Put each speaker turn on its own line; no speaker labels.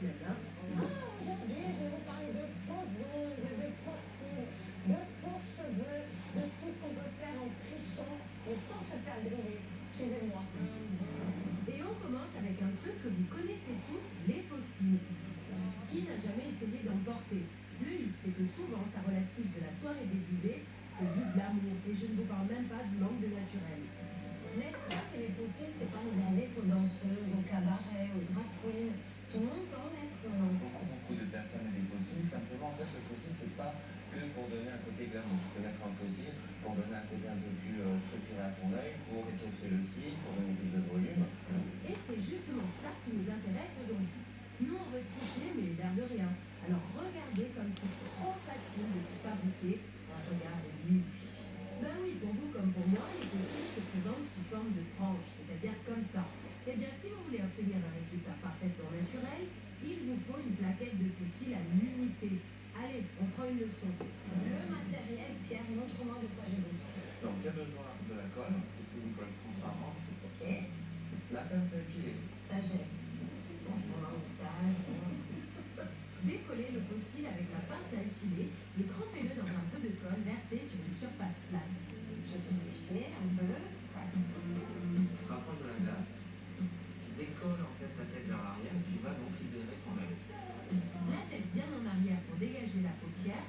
¿verdad?
Pour donner un côté glamour. Peux mettre un fossile pour donner un côté un peu plus euh, structuré à ton œil, pour étoffer le cil, pour donner plus de volume.
Et c'est justement ça qui nous intéresse aujourd'hui. Nous, on veut tricher, mais l'air de rien. Alors regardez comme c'est trop facile de se fabriquer un regard liche. Ben oui, pour vous comme pour moi, les fossiles se présentent sous forme de franges, c'est-à-dire comme ça. Eh bien, si vous voulez obtenir un résultat parfaitement naturel, il vous faut une plaquette de fossiles à
La pince à alculer.
Décollez le fossile avec la pince à alfiler, et crampez-le dans un peu de colle versé sur une surface plate. Je
vais sécher un peu.
Rapproche de la glace. Tu décolles en fait la tête vers l'arrière et tu vas donc il devrait quand même.
La tête bien en arrière pour dégager la paupière.